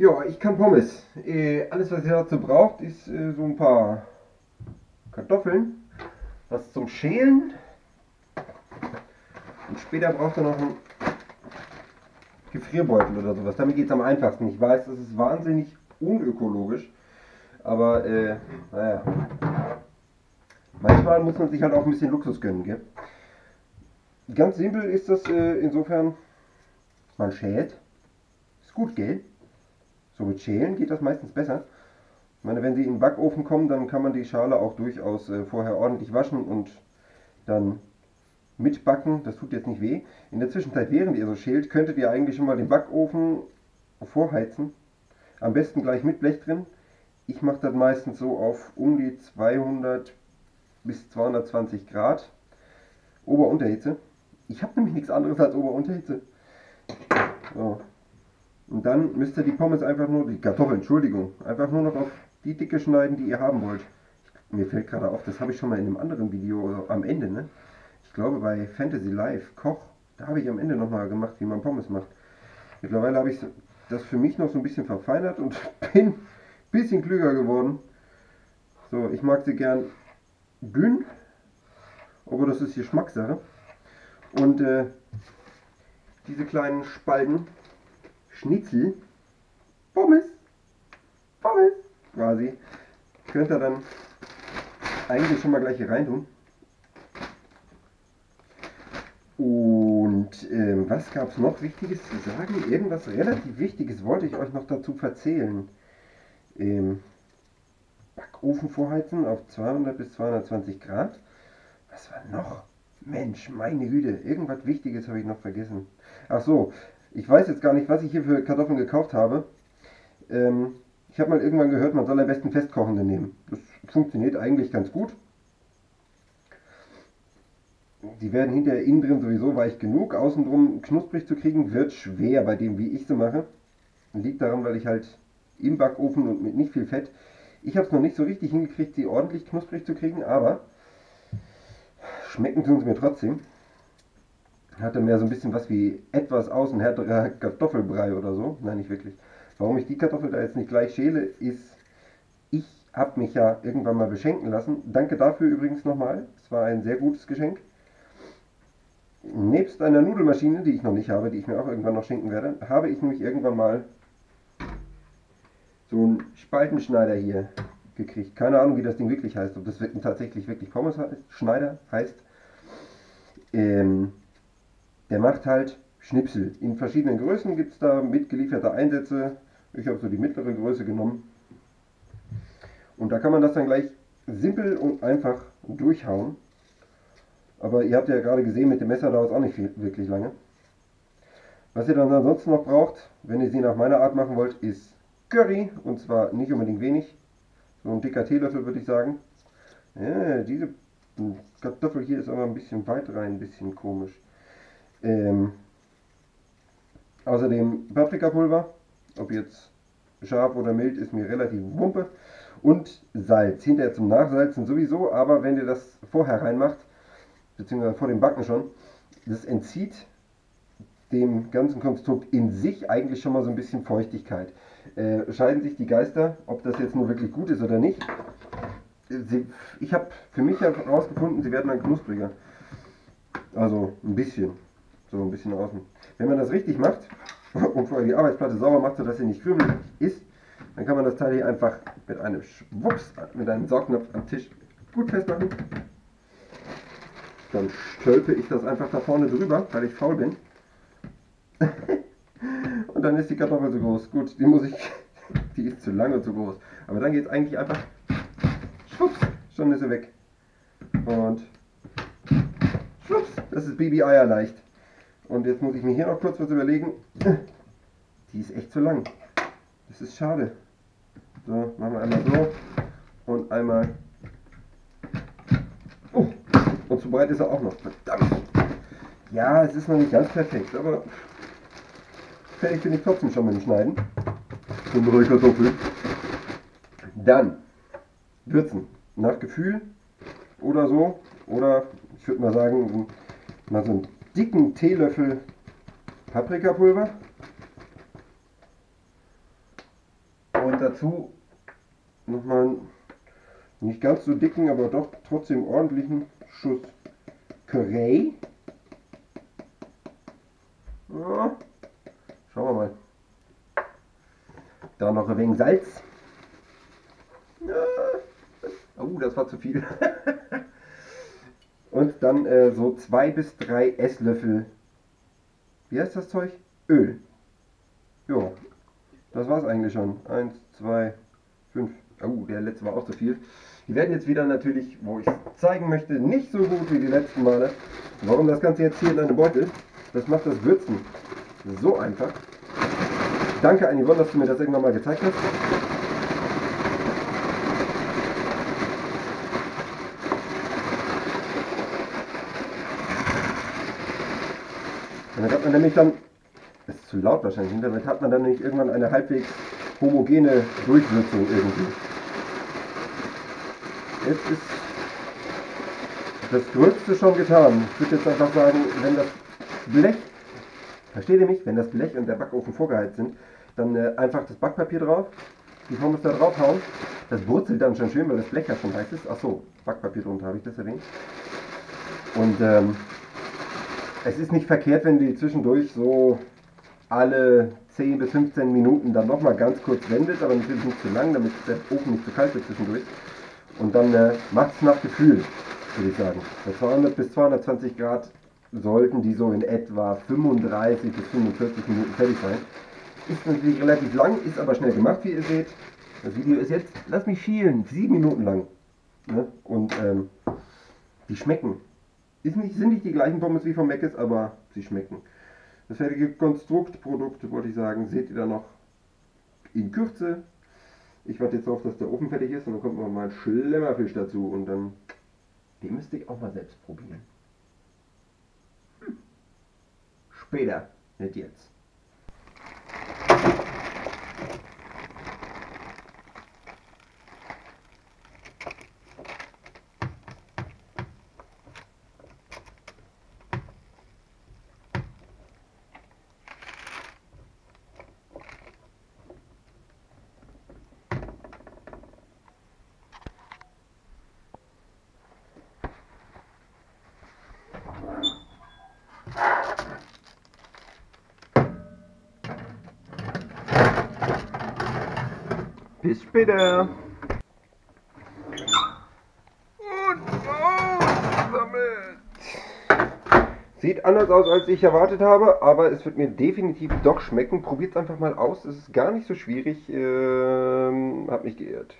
Ja, ich kann Pommes. Äh, alles, was ihr dazu braucht, ist äh, so ein paar Kartoffeln, was zum Schälen. Und später braucht ihr noch einen Gefrierbeutel oder sowas. Damit geht es am einfachsten. Ich weiß, das ist wahnsinnig unökologisch. Aber, äh, naja. Manchmal muss man sich halt auch ein bisschen Luxus gönnen, gell? Ganz simpel ist das äh, insofern, man schält. Ist gut, gell? So mit Schälen geht das meistens besser. Ich meine, wenn sie in den Backofen kommen, dann kann man die Schale auch durchaus äh, vorher ordentlich waschen und dann mitbacken. Das tut jetzt nicht weh. In der Zwischenzeit, während ihr so schält, könntet ihr eigentlich schon mal den Backofen vorheizen. Am besten gleich mit Blech drin. Ich mache das meistens so auf um die 200 bis 220 Grad Ober-Unterhitze. Ich habe nämlich nichts anderes als Ober-Unterhitze. So. Und dann müsst ihr die Pommes einfach nur, die Kartoffeln, Entschuldigung, einfach nur noch auf die Dicke schneiden, die ihr haben wollt. Mir fällt gerade auf, das habe ich schon mal in einem anderen Video am Ende, ne? Ich glaube bei Fantasy Live, Koch, da habe ich am Ende nochmal gemacht, wie man Pommes macht. Mittlerweile habe ich das für mich noch so ein bisschen verfeinert und bin bisschen klüger geworden. So, ich mag sie gern dünn, aber das ist Geschmackssache. Und äh, diese kleinen Spalten, Schnitzel, Pommes, Pommes, quasi, könnt ihr dann eigentlich schon mal gleich hier rein tun. Und ähm, was gab es noch Wichtiges zu sagen? Irgendwas relativ Wichtiges wollte ich euch noch dazu erzählen im Backofen vorheizen auf 200 bis 220 Grad. Was war noch? Mensch, meine Güte, irgendwas Wichtiges habe ich noch vergessen. Ach so, ich weiß jetzt gar nicht, was ich hier für Kartoffeln gekauft habe. Ähm, ich habe mal irgendwann gehört, man soll am besten festkochende nehmen. Das funktioniert eigentlich ganz gut. Die werden hinterher innen drin sowieso weich genug. Außenrum knusprig zu kriegen wird schwer bei dem, wie ich sie mache. Liegt daran, weil ich halt im Backofen und mit nicht viel Fett. Ich habe es noch nicht so richtig hingekriegt, sie ordentlich knusprig zu kriegen, aber schmecken tun sie mir trotzdem. Hatte mehr so ein bisschen was wie etwas außenhärterer Kartoffelbrei oder so. Nein, nicht wirklich. Warum ich die Kartoffel da jetzt nicht gleich schäle, ist, ich habe mich ja irgendwann mal beschenken lassen. Danke dafür übrigens nochmal. Es war ein sehr gutes Geschenk. Nebst einer Nudelmaschine, die ich noch nicht habe, die ich mir auch irgendwann noch schenken werde, habe ich nämlich irgendwann mal so einen Spaltenschneider hier gekriegt. Keine Ahnung, wie das Ding wirklich heißt. Ob das tatsächlich wirklich Pommes Schneider heißt. Ähm, der macht halt Schnipsel. In verschiedenen Größen gibt es da mitgelieferte Einsätze. Ich habe so die mittlere Größe genommen. Und da kann man das dann gleich simpel und einfach durchhauen. Aber ihr habt ja gerade gesehen, mit dem Messer dauert es auch nicht viel, wirklich lange. Was ihr dann ansonsten noch braucht, wenn ihr sie nach meiner Art machen wollt, ist Curry und zwar nicht unbedingt wenig. So ein dicker Teelöffel würde ich sagen. Ja, diese Kartoffel hier ist aber ein bisschen weit rein, ein bisschen komisch. Ähm, außerdem Paprikapulver, ob jetzt scharf oder mild, ist mir relativ wumpe. Und Salz, hinterher zum Nachsalzen sowieso, aber wenn ihr das vorher reinmacht, beziehungsweise vor dem Backen schon, das entzieht dem ganzen Konstrukt in sich eigentlich schon mal so ein bisschen Feuchtigkeit äh, scheiden sich die Geister, ob das jetzt nur wirklich gut ist oder nicht. Sie, ich habe für mich herausgefunden, sie werden dann knuspriger. Also ein bisschen. So ein bisschen außen. Wenn man das richtig macht und vorher die Arbeitsplatte sauber macht, sodass sie nicht krümelig ist, dann kann man das Teil hier einfach mit einem Schwupps, mit einem Saugnapf am Tisch gut festmachen. Dann stülpe ich das einfach da vorne drüber, weil ich faul bin. Und dann ist die Kartoffel zu groß. Gut, die muss ich, die ist zu lang und zu groß. Aber dann geht es eigentlich einfach, schwupps, schon ist sie weg. Und schwupps, das ist Baby Eier leicht. Und jetzt muss ich mir hier noch kurz was überlegen. Die ist echt zu lang. Das ist schade. So, machen wir einmal so und einmal. Oh, und zu breit ist er auch noch. Verdammt. Ja, es ist noch nicht ganz perfekt, aber fertig bin ich trotzdem schon mit dem Schneiden. Unsere Kartoffeln. Dann würzen. Nach Gefühl oder so. Oder ich würde mal sagen, mal so einen dicken Teelöffel Paprikapulver. Und dazu nochmal einen nicht ganz so dicken, aber doch trotzdem ordentlichen Schuss Curry. Ja, schauen wir mal. Da noch ein wenig Salz. Ja, oh, das war zu viel. Und dann äh, so zwei bis drei Esslöffel. Wie heißt das Zeug? Öl. Jo, das war's eigentlich schon. Eins, zwei, fünf. Oh, der letzte war auch zu viel. Die werden jetzt wieder natürlich, wo ich zeigen möchte, nicht so gut wie die letzten Male. Warum das Ganze jetzt hier in einem Beutel? Das macht das Würzen so einfach. Danke an Yvonne, dass du mir das irgendwann mal gezeigt hast. Damit hat man nämlich dann, das ist zu laut wahrscheinlich, damit hat man dann nämlich irgendwann eine halbwegs homogene Durchwürzung irgendwie. Jetzt ist das Größte schon getan. Ich würde jetzt einfach sagen, wenn das Blech, versteht ihr mich, wenn das Blech und der Backofen vorgeheizt sind, dann äh, einfach das Backpapier drauf, die Pommes da draufhauen. Das wurzelt dann schon schön, weil das Blech ja schon heiß ist. Achso, Backpapier drunter habe ich das erwähnt. Und ähm, es ist nicht verkehrt, wenn die zwischendurch so alle 10 bis 15 Minuten dann nochmal ganz kurz wendet, aber natürlich nicht zu lang, damit der Ofen nicht zu kalt wird zwischendurch. Und dann äh, macht es nach Gefühl, würde ich sagen. Bei 200 bis 220 Grad sollten die so in etwa 35 bis 45 Minuten fertig sein. Ist natürlich relativ lang, ist aber schnell gemacht, wie ihr seht. Das Video ist jetzt, lass mich schielen, 7 Minuten lang. Ne? Und ähm, die schmecken. Ist nicht, sind nicht die gleichen Pommes wie von Meckes, aber sie schmecken. Das fertige Konstruktprodukt, wollte ich sagen, seht ihr dann noch in Kürze. Ich warte jetzt auf, dass der Ofen fertig ist und dann kommt noch mal ein Schlemmerfisch dazu und dann, den müsste ich auch mal selbst probieren. Hm. Später, nicht jetzt. Bis später. Und raus damit. Sieht anders aus, als ich erwartet habe, aber es wird mir definitiv doch schmecken. Probiert es einfach mal aus. Es ist gar nicht so schwierig. Ähm, hab mich geirrt.